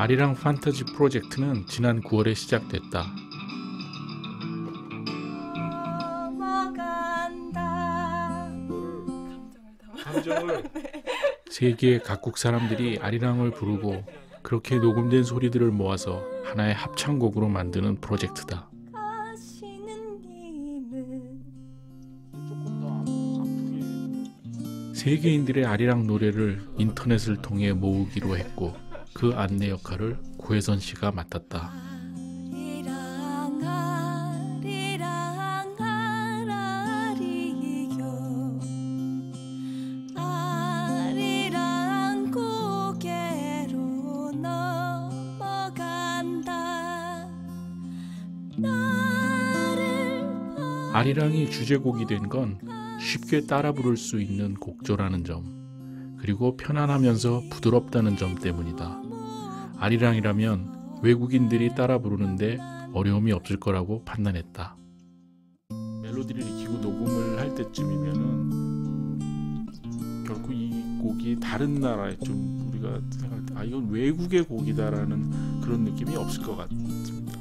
아리랑 판타지 프로젝트는 지난 9월에 시작됐다. 넘어간다. 감정을 세계 각국 사람들이 아리랑을 부르고 그렇게 녹음된 소리들을 모아서 하나의 합창곡으로 만드는 프로젝트다. 세계인들의 아리랑 노래를 인터넷을 통해 모으기로 했고 그 안내 역할을 고혜선 씨가 맡았다. 아리랑이 주제곡이 된 건 쉽게 따라 부를 수 있는 곡조라는 점, 그리고 편안하면서 부드럽다는 점 때문이다. 아리랑이라면 외국인들이 따라 부르는데 어려움이 없을 거라고 판단했다. 멜로디를 익히고 녹음을 할 때쯤이면은 결코 이 곡이 다른 나라에 좀 우리가 생각할 때 아 이건 외국의 곡이다라는 그런 느낌이 없을 것 같습니다.